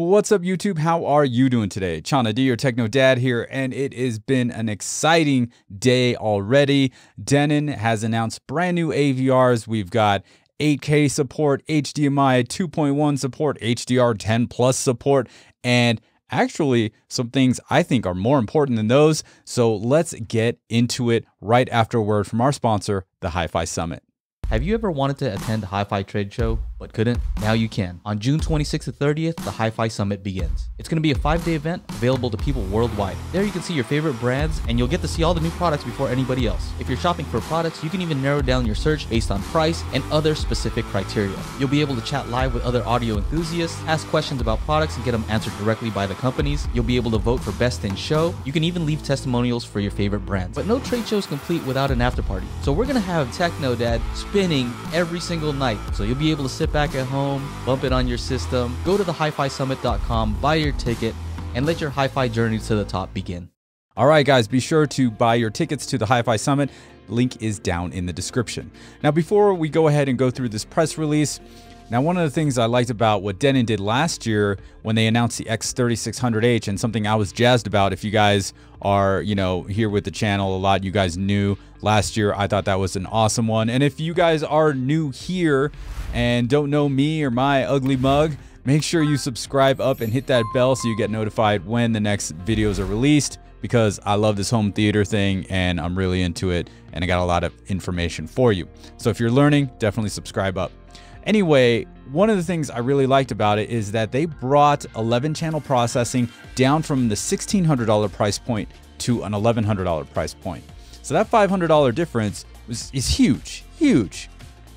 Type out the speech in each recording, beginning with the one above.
What's up, YouTube? How are you doing today? Chana D, your Techno Dad here, and it has been an exciting day already. Denon has announced brand new AVRs. We've got 8K support, HDMI 2.1 support, HDR10 plus support, and actually some things I think are more important than those. So let's get into it right after a word from our sponsor, the Hi Fi Summit. Have you ever wanted to attend a Hi-Fi trade show but couldn't? Now you can. On June 26th to 30th, the Hi-Fi Summit begins. It's going to be a five-day event available to people worldwide. There you can see your favorite brands and you'll get to see all the new products before anybody else. If you're shopping for products, you can even narrow down your search based on price and other specific criteria. You'll be able to chat live with other audio enthusiasts, ask questions about products and get them answered directly by the companies. You'll be able to vote for best in show. You can even leave testimonials for your favorite brands. But no trade show is complete without an after party. So we're going to have Techno Dad spinning every single night. So you'll be able to sit back at home, bump it on your system, go to the HiFiSummit.com, buy your ticket, and let your hi-fi journey to the top begin. All right, guys, be sure to buy your tickets to the Hi Fi Summit. Link is down in the description. Now, before we go ahead and go through this press release, now, one of the things I liked about what Denon did last year when they announced the X3600H and something I was jazzed about, if you guys are, you know, here with the channel a lot, you guys knew last year, I thought that was an awesome one. And if you guys are new here and don't know me or my ugly mug, make sure you subscribe up and hit that bell so you get notified when the next videos are released because I love this home theater thing and I'm really into it and I got a lot of information for you. So if you're learning, definitely subscribe up. Anyway, one of the things I really liked about it is that they brought 11 channel processing down from the $1,600 price point to an $1,100 price point. So that $500 difference was, is huge, huge.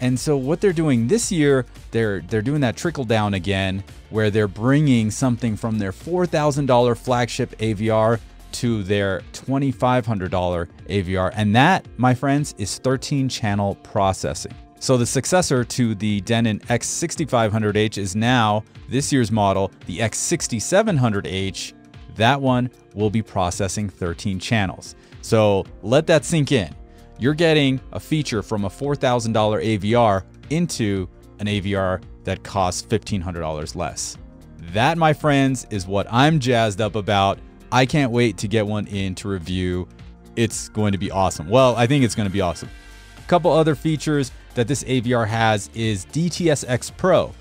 And so what they're doing this year, they're they're doing that trickle down again, where they're bringing something from their $4,000 flagship AVR to their $2,500 AVR, and that, my friends, is 13 channel processing. So the successor to the Denon X6500H is now this year's model, the X6700H. That one will be processing 13 channels. So let that sink in. You're getting a feature from a $4,000 AVR into an AVR that costs $1,500 less. That, my friends, is what I'm jazzed up about. I can't wait to get one in to review. It's going to be awesome. Well, I think it's going to be awesome. A couple other features that this AVR has is DTS:X Pro.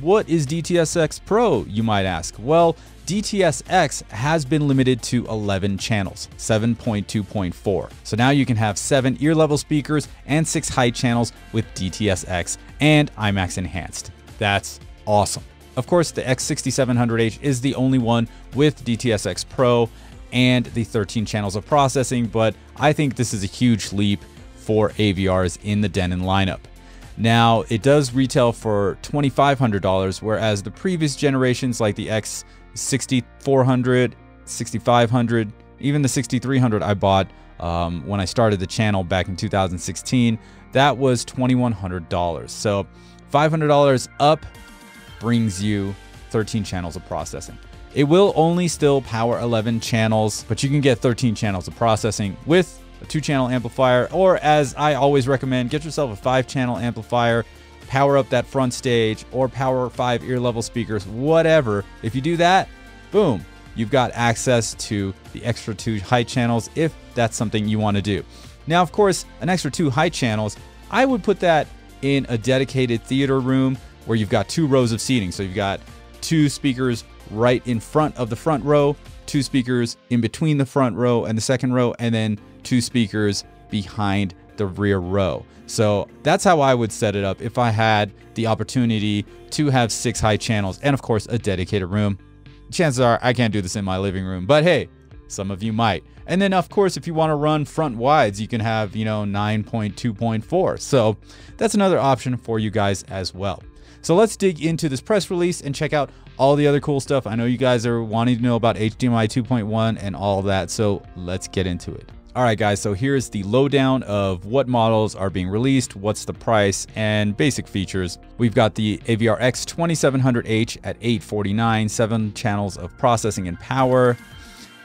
What is DTS:X Pro, you might ask? Well, DTS:X has been limited to 11 channels, 7.2.4. So now you can have seven ear level speakers and six high channels with DTS:X and IMAX Enhanced. That's awesome. Of course, the X6700H is the only one with DTS:X Pro and the 13 channels of processing, but I think this is a huge leap for AVRs in the Denon lineup. Now, it does retail for $2,500, whereas the previous generations like the X6400, 6500, even the 6300 I bought um, when I started the channel back in 2016, that was $2,100. So $500 up brings you 13 channels of processing. It will only still power 11 channels, but you can get 13 channels of processing with a two channel amplifier, or as I always recommend, get yourself a five channel amplifier, power up that front stage, or power five ear level speakers, whatever. If you do that, boom, you've got access to the extra two high channels if that's something you want to do. Now, of course, an extra two high channels, I would put that in a dedicated theater room where you've got two rows of seating. So you've got two speakers right in front of the front row, two speakers in between the front row and the second row, and then two speakers behind the rear row. So that's how I would set it up if I had the opportunity to have six high channels and, of course, a dedicated room. Chances are I can't do this in my living room, but hey, some of you might. And then, of course, if you want to run front wides, you can have, you know, 9.2.4. So that's another option for you guys as well. So let's dig into this press release and check out all the other cool stuff. I know you guys are wanting to know about HDMI 2.1 and all that. So let's get into it. All right, guys, so here's the lowdown of what models are being released, what's the price, and basic features. We've got the AVR X2700H at 849, seven channels of processing and power,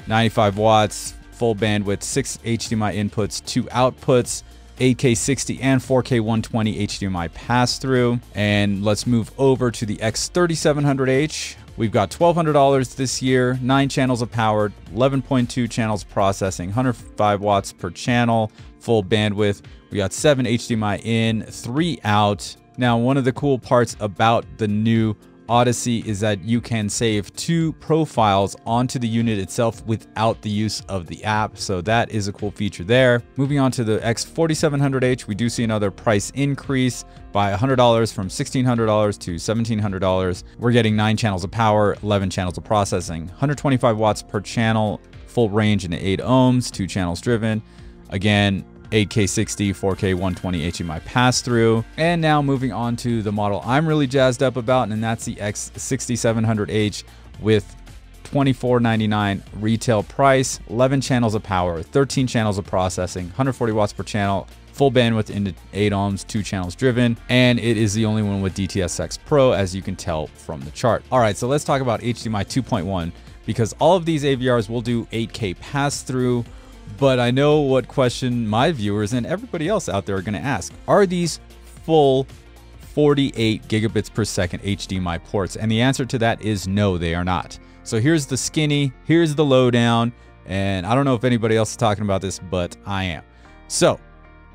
95 watts, full bandwidth, six HDMI inputs, two outputs, 8K 60 and 4K 120 HDMI pass through. And let's move over to the X3700H We've got $1,200 this year, 9 channels of power, 11.2 channels processing, 105 watts per channel, full bandwidth. We got 7 HDMI in, 3 out. Now, one of the cool parts about the new Audyssey is that you can save two profiles onto the unit itself without the use of the app. So that is a cool feature there. Moving on to the X4700H, we do see another price increase by $100 from $1,600 to $1,700. We're getting nine channels of power, 11 channels of processing, 125 watts per channel, full range and 8 ohms, two channels driven. Again, 8K 60, 4K 120 HDMI pass through. And now moving on to the model I'm really jazzed up about, and that's the X6700H with $24.99 retail price, 11 channels of power, 13 channels of processing, 140 watts per channel, full bandwidth into 8 ohms, two channels driven, and it is the only one with DTS:X Pro, as you can tell from the chart. All right, so let's talk about HDMI 2.1 because all of these AVRs will do 8K pass through but I know what question my viewers and everybody else out there are going to ask. Are these full 48 gigabits per second HDMI ports? And the answer to that is no, they are not. So here's the skinny, here's the lowdown, and I don't know if anybody else is talking about this, but I am. So,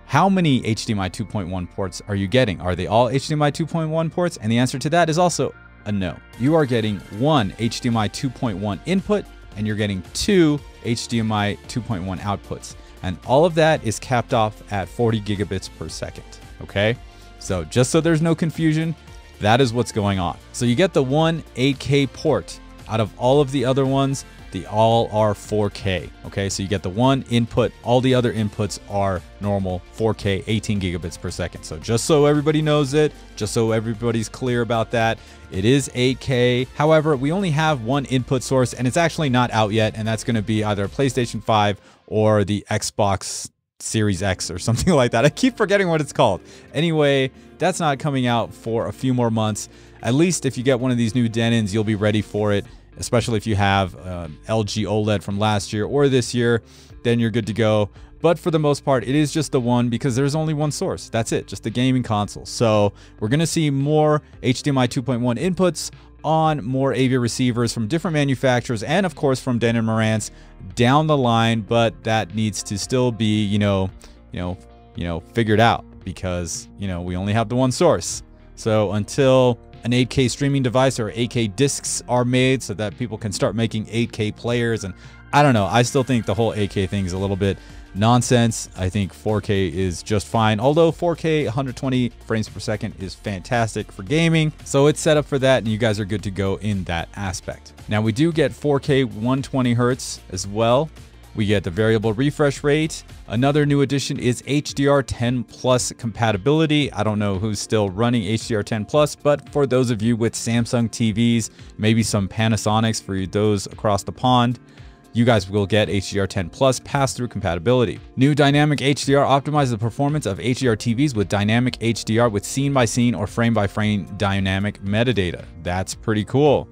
how many HDMI 2.1 ports are you getting? Are they all HDMI 2.1 ports? And the answer to that is also a no. You are getting one HDMI 2.1 input and you're getting two HDMI 2.1 outputs. And all of that is capped off at 40 gigabits per second. Okay. So just so there's no confusion, that is what's going on. So you get the one 8K port out of all of the other ones the all are 4K. Okay, so you get the one input, all the other inputs are normal 4K, 18 gigabits per second. So just so everybody knows it, just so everybody's clear about that, it is 8K. However, we only have one input source and it's actually not out yet, and that's going to be either PlayStation 5 or the Xbox Series X or something like that. I keep forgetting what it's called. Anyway, that's not coming out for a few more months. At least if you get one of these new Denons, you'll be ready for it especially if you have uh, LG OLED from last year or this year, then you're good to go. But for the most part, it is just the one because there's only one source. That's it, just the gaming console. So we're going to see more HDMI 2.1 inputs on more AV receivers from different manufacturers and of course from Denon Marantz down the line, but that needs to still be, you know, you know, you know, figured out because, you know, we only have the one source. So until an 8K streaming device or 8K discs are made so that people can start making 8K players. And I don't know, I still think the whole 8K thing is a little bit nonsense. I think 4K is just fine. Although 4K 120 frames per second is fantastic for gaming. So it's set up for that and you guys are good to go in that aspect. Now we do get 4K 120 hertz as well. We get the variable refresh rate. Another new addition is HDR10 Plus compatibility. I don't know who's still running HDR10 Plus, but for those of you with Samsung TVs, maybe some Panasonics for you those across the pond, you guys will get HDR10 Plus pass-through compatibility. New Dynamic HDR optimizes the performance of HDR TVs with Dynamic HDR with scene-by-scene -scene or frame-by-frame -frame dynamic metadata. That's pretty cool.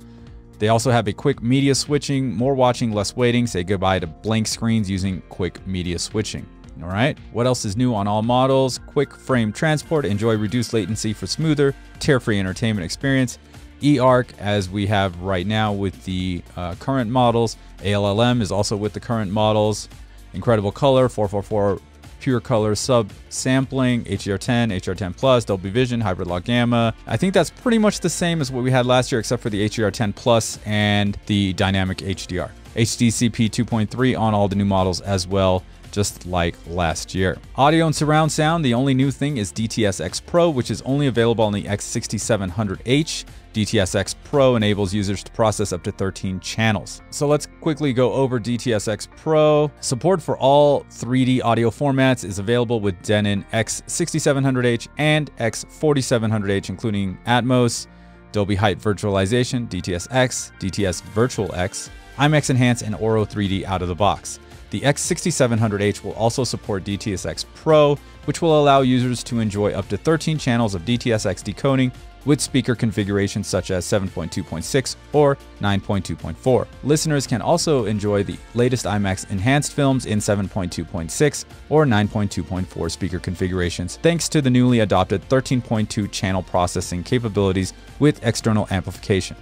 They also have a quick media switching, more watching, less waiting. Say goodbye to blank screens using quick media switching. All right, what else is new on all models? Quick frame transport, enjoy reduced latency for smoother, tear-free entertainment experience. eARC, as we have right now with the uh, current models. ALLM is also with the current models. Incredible color, 444 pure color sub sampling, HDR10, HDR10 Plus, Dolby Vision, Hybrid Log Gamma. I think that's pretty much the same as what we had last year, except for the HDR10 Plus and the dynamic HDR. HDCP 2.3 on all the new models as well just like last year. Audio and surround sound, the only new thing is DTS X Pro, which is only available on the X6700H. DTS X Pro enables users to process up to 13 channels. So let's quickly go over DTS X Pro. Support for all 3D audio formats is available with Denon X6700H and X4700H, including Atmos, Dolby Height Virtualization, DTS X, DTS Virtual X, IMAX Enhance, and Auro 3D out of the box. The X6700H will also support DTS:X Pro, which will allow users to enjoy up to 13 channels of DTS:X decoding with speaker configurations such as 7.2.6 or 9.2.4. Listeners can also enjoy the latest IMAX enhanced films in 7.2.6 or 9.2.4 speaker configurations thanks to the newly adopted 13.2 channel processing capabilities with external amplification.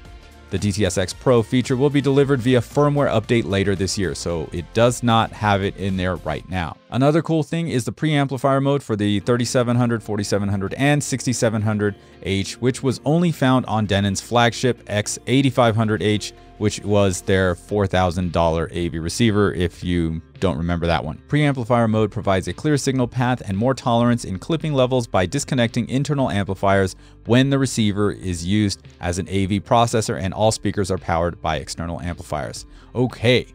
The DTS:X Pro feature will be delivered via firmware update later this year, so it does not have it in there right now. Another cool thing is the preamplifier mode for the 3700, 4700, and 6700H, which was only found on Denon's flagship X8500H which was their $4,000 AV receiver, if you don't remember that one. Preamplifier mode provides a clear signal path and more tolerance in clipping levels by disconnecting internal amplifiers when the receiver is used as an AV processor and all speakers are powered by external amplifiers. Okay,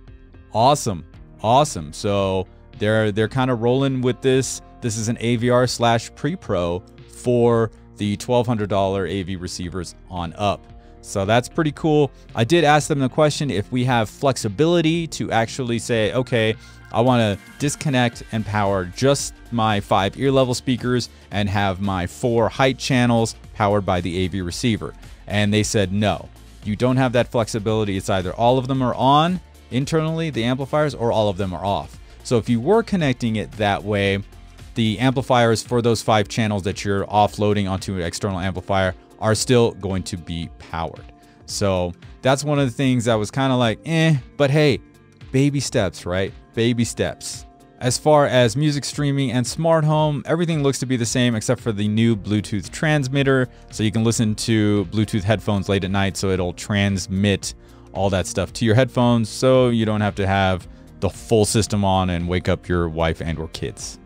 awesome, awesome. So they're they're kind of rolling with this. This is an AVR slash pre-pro for the $1,200 AV receivers on up. So that's pretty cool. I did ask them the question if we have flexibility to actually say, okay, I want to disconnect and power just my five ear level speakers and have my four height channels powered by the AV receiver. And they said, no, you don't have that flexibility. It's either all of them are on internally, the amplifiers, or all of them are off. So if you were connecting it that way, the amplifiers for those five channels that you're offloading onto an external amplifier are still going to be powered. So that's one of the things that was kind of like, eh, but hey, baby steps, right? Baby steps. As far as music streaming and smart home, everything looks to be the same except for the new Bluetooth transmitter. So you can listen to Bluetooth headphones late at night so it'll transmit all that stuff to your headphones so you don't have to have the full system on and wake up your wife and or kids.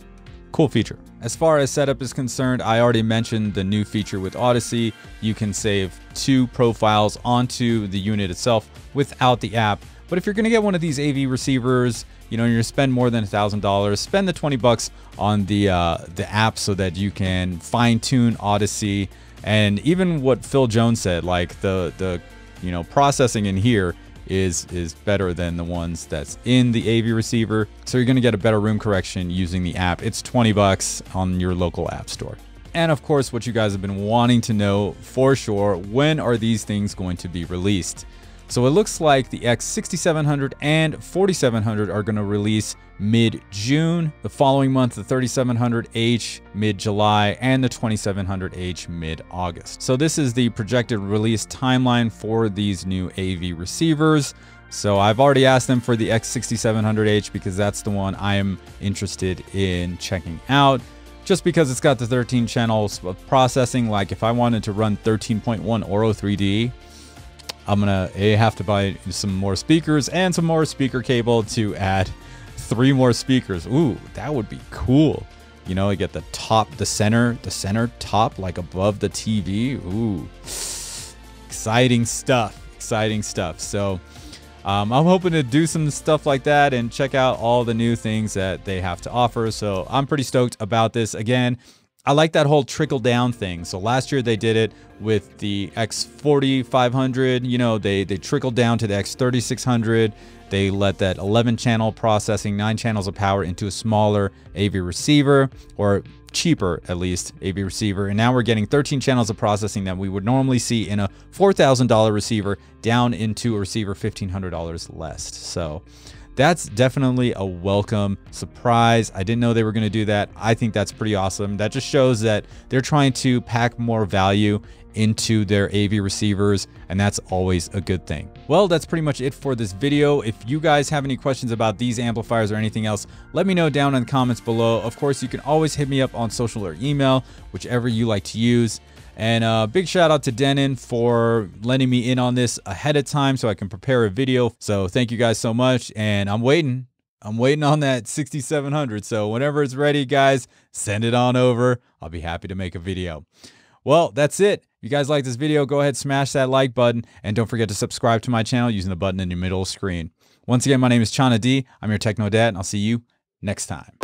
Cool feature. As far as setup is concerned, I already mentioned the new feature with Audyssey. You can save two profiles onto the unit itself without the app. But if you're to get one of these AV receivers, you know, you're to spend more than a $1,000, spend the 20 bucks on the uh, the app so that you can fine tune Audyssey. And even what Phil Jones said, like the the you know processing in here is is better than the ones that's in the AV receiver. So you're going to get a better room correction using the app. It's 20 bucks on your local app store. And of course, what you guys have been wanting to know for sure, when are these things going to be released? So it looks like the X6700 and 4700 are going to release mid-June, the following month the 3700H mid-July, and the 2700H mid-August. So this is the projected release timeline for these new AV receivers. So I've already asked them for the X6700H because that's the one I am interested in checking out. Just because it's got the 13 channels of processing, like if I wanted to run 13.1 Auro 3D, I'm gonna a have to buy some more speakers and some more speaker cable to add three more speakers. Ooh, that would be cool. You know, you get the top, the center, the center top, like above the TV. Ooh, exciting stuff. Exciting stuff. So um, I'm hoping to do some stuff like that and check out all the new things that they have to offer. So I'm pretty stoked about this. Again, I like that whole trickle down thing. So last year they did it with the X4500. You know, they they trickled down to the X3600. They let that 11 channel processing, nine channels of power into a smaller AV receiver or cheaper at least AV receiver. And now we're getting 13 channels of processing that we would normally see in a $4,000 receiver down into a receiver $1,500 less. So that's definitely a welcome surprise. I didn't know they were going to do that. I think that's pretty awesome. That just shows that they're trying to pack more value into their AV receivers, and that's always a good thing. Well, that's pretty much it for this video. If you guys have any questions about these amplifiers or anything else, let me know down in the comments below. Of course, you can always hit me up on social or email, whichever you like to use. And a uh, big shout out to Denon for letting me in on this ahead of time so I can prepare a video. So thank you guys so much. And I'm waiting. I'm waiting on that 6700. So whenever it's ready, guys, send it on over. I'll be happy to make a video. Well, that's it. If you guys like this video, go ahead, smash that like button, and don't forget to subscribe to my channel using the button in the middle screen. Once again, my name is Chana D. I'm your Techno Dad, and I'll see you next time.